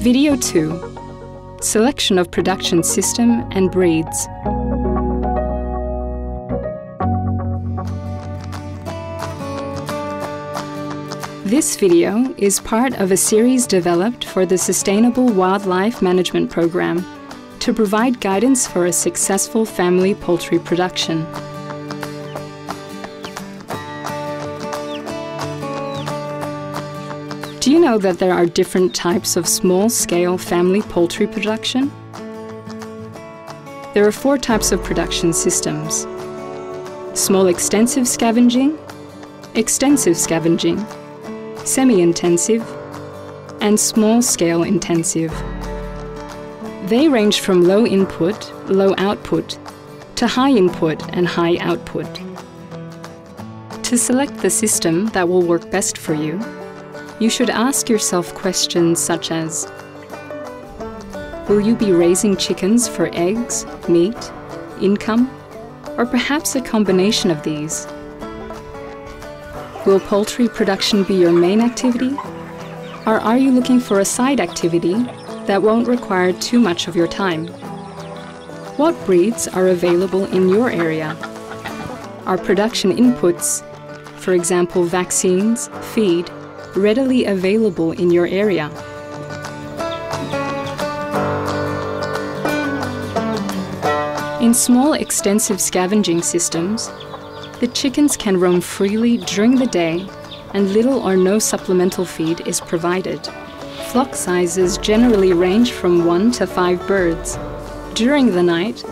Video 2 Selection of Production System and Breeds. This video is part of a series developed for the Sustainable Wildlife Management Program to provide guidance for a successful family poultry production. Know that there are different types of small-scale family poultry production? There are four types of production systems. Small extensive scavenging, extensive scavenging, semi-intensive, and small-scale intensive. They range from low input, low output, to high input and high output. To select the system that will work best for you, you should ask yourself questions such as Will you be raising chickens for eggs, meat, income, or perhaps a combination of these? Will poultry production be your main activity? Or are you looking for a side activity that won't require too much of your time? What breeds are available in your area? Are production inputs, for example vaccines, feed, readily available in your area. In small extensive scavenging systems, the chickens can roam freely during the day and little or no supplemental feed is provided. Flock sizes generally range from one to five birds. During the night,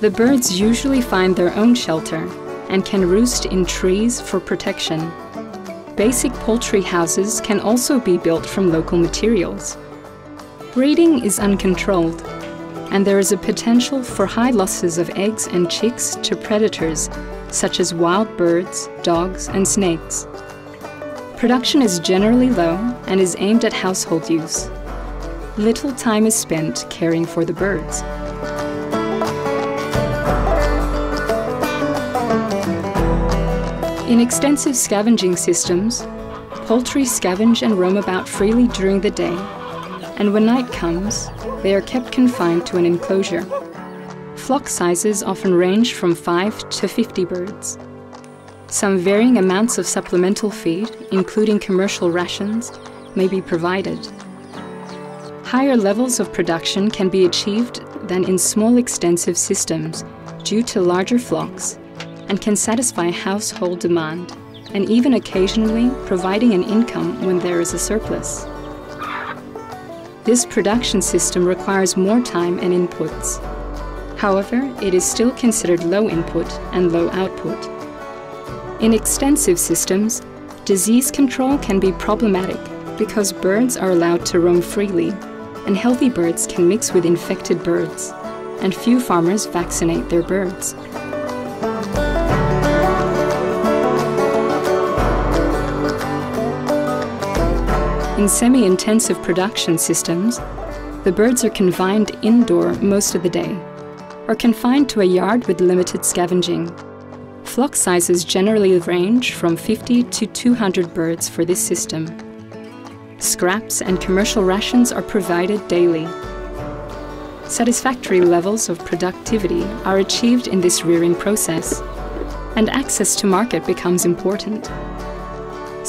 the birds usually find their own shelter and can roost in trees for protection basic poultry houses can also be built from local materials. Breeding is uncontrolled, and there is a potential for high losses of eggs and chicks to predators such as wild birds, dogs, and snakes. Production is generally low and is aimed at household use. Little time is spent caring for the birds. In extensive scavenging systems, poultry scavenge and roam about freely during the day, and when night comes, they are kept confined to an enclosure. Flock sizes often range from 5 to 50 birds. Some varying amounts of supplemental feed, including commercial rations, may be provided. Higher levels of production can be achieved than in small extensive systems due to larger flocks and can satisfy household demand, and even occasionally providing an income when there is a surplus. This production system requires more time and inputs. However, it is still considered low input and low output. In extensive systems, disease control can be problematic because birds are allowed to roam freely, and healthy birds can mix with infected birds, and few farmers vaccinate their birds. In semi-intensive production systems, the birds are confined indoor most of the day, or confined to a yard with limited scavenging. Flock sizes generally range from 50 to 200 birds for this system. Scraps and commercial rations are provided daily. Satisfactory levels of productivity are achieved in this rearing process, and access to market becomes important.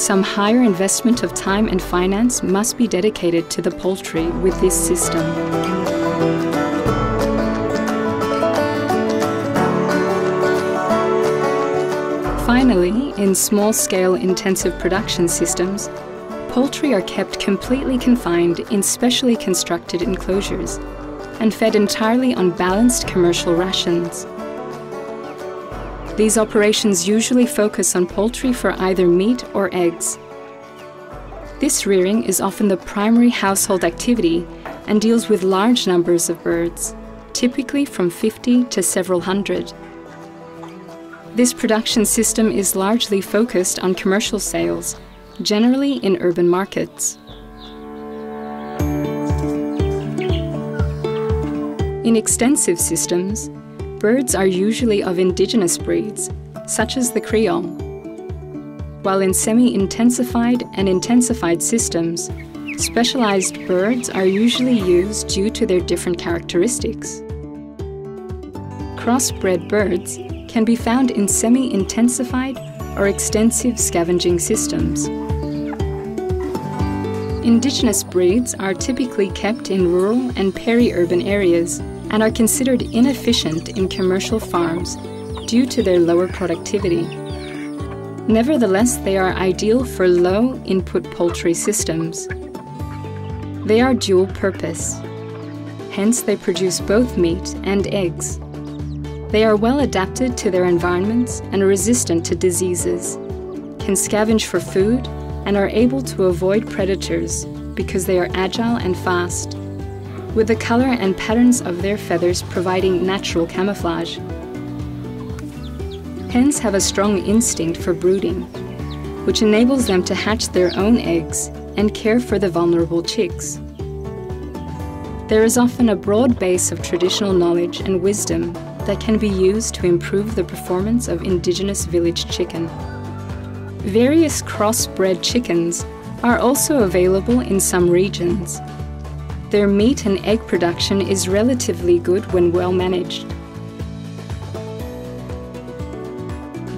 Some higher investment of time and finance must be dedicated to the poultry with this system. Finally, in small-scale intensive production systems, poultry are kept completely confined in specially constructed enclosures and fed entirely on balanced commercial rations. These operations usually focus on poultry for either meat or eggs. This rearing is often the primary household activity and deals with large numbers of birds, typically from 50 to several hundred. This production system is largely focused on commercial sales, generally in urban markets. In extensive systems, birds are usually of indigenous breeds, such as the Creole. While in semi-intensified and intensified systems, Specialized birds are usually used due to their different characteristics. Crossbred birds can be found in semi-intensified or extensive scavenging systems. Indigenous breeds are typically kept in rural and peri-urban areas and are considered inefficient in commercial farms due to their lower productivity. Nevertheless, they are ideal for low-input poultry systems. They are dual purpose. Hence, they produce both meat and eggs. They are well adapted to their environments and resistant to diseases, can scavenge for food, and are able to avoid predators because they are agile and fast, with the color and patterns of their feathers providing natural camouflage. Hens have a strong instinct for brooding, which enables them to hatch their own eggs and care for the vulnerable chicks. There is often a broad base of traditional knowledge and wisdom that can be used to improve the performance of indigenous village chicken. Various crossbred chickens are also available in some regions. Their meat and egg production is relatively good when well managed.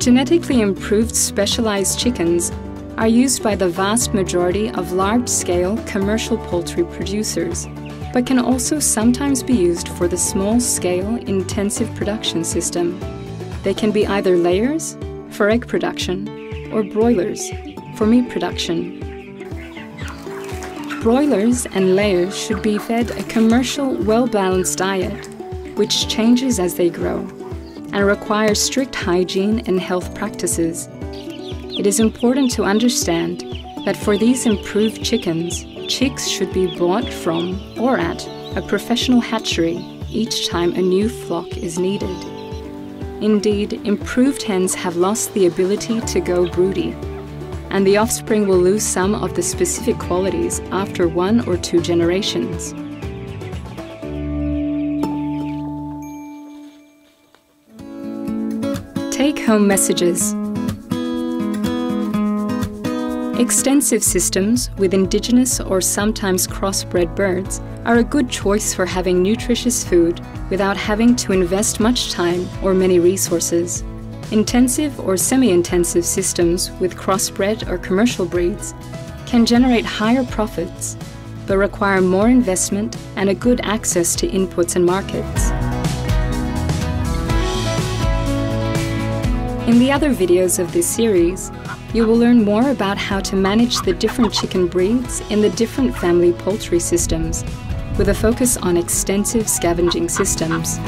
Genetically improved specialized chickens are used by the vast majority of large-scale commercial poultry producers but can also sometimes be used for the small-scale intensive production system. They can be either layers, for egg production, or broilers, for meat production. Broilers and layers should be fed a commercial, well-balanced diet, which changes as they grow, and requires strict hygiene and health practices. It is important to understand that for these improved chickens, Chicks should be bought from or at a professional hatchery each time a new flock is needed. Indeed, improved hens have lost the ability to go broody, and the offspring will lose some of the specific qualities after one or two generations. Take home messages. Extensive systems with indigenous or sometimes crossbred birds are a good choice for having nutritious food without having to invest much time or many resources. Intensive or semi-intensive systems with crossbred or commercial breeds can generate higher profits, but require more investment and a good access to inputs and markets. In the other videos of this series, you will learn more about how to manage the different chicken breeds in the different family poultry systems, with a focus on extensive scavenging systems.